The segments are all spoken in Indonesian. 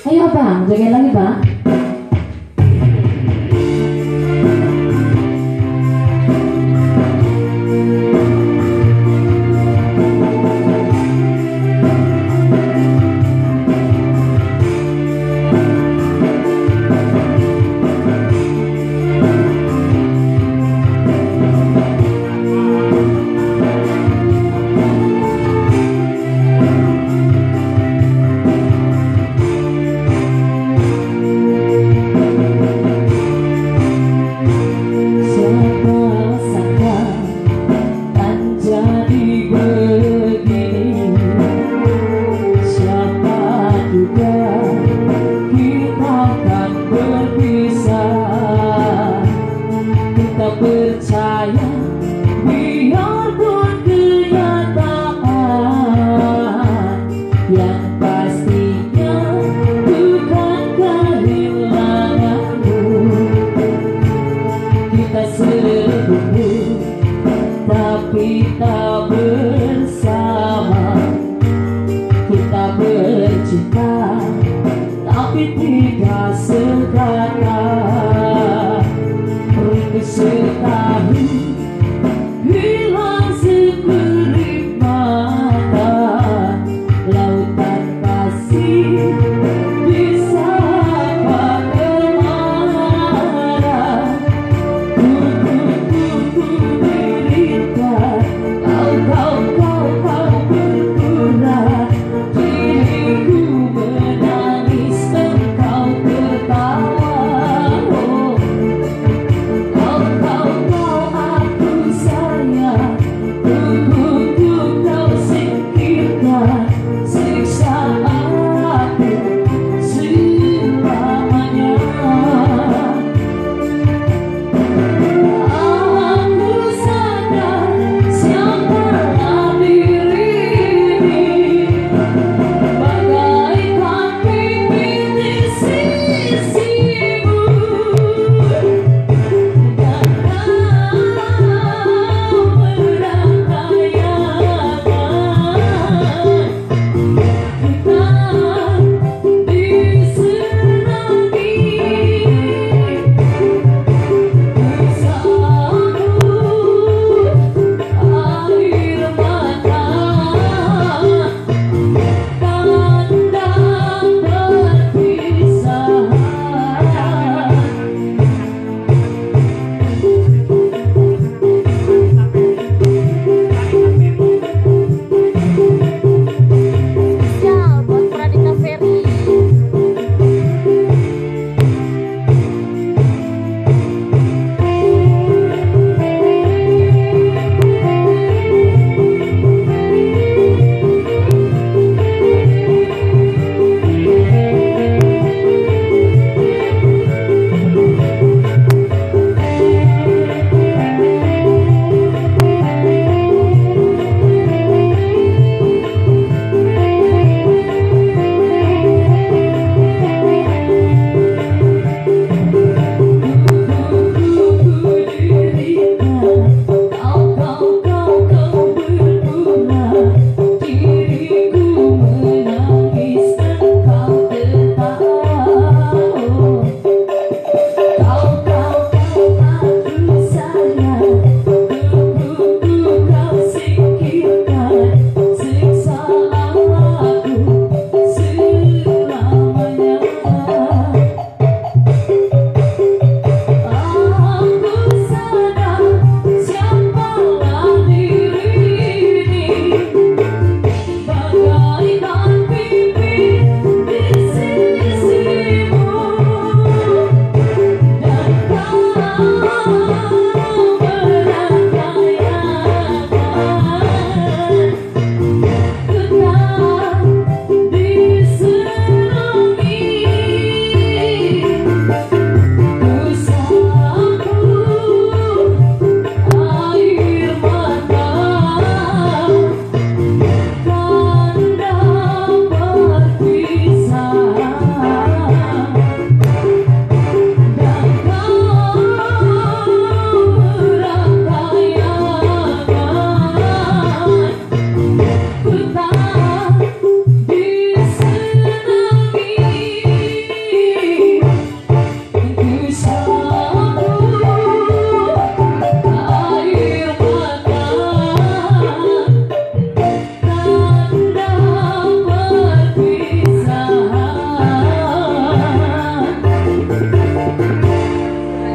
Kayo ba? Ganyan lang iba? 너무 자연 você tá rindo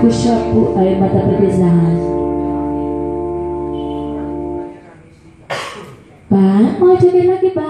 pu ay mata pipis lahat. Pak, mau joget lagi, Pak?